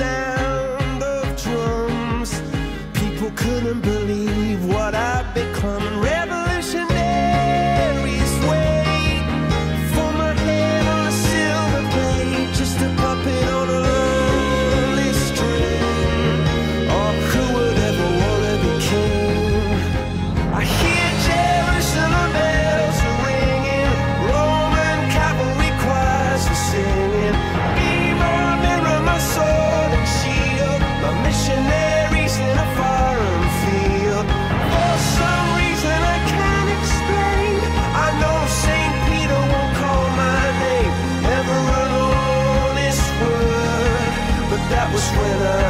myself this winter.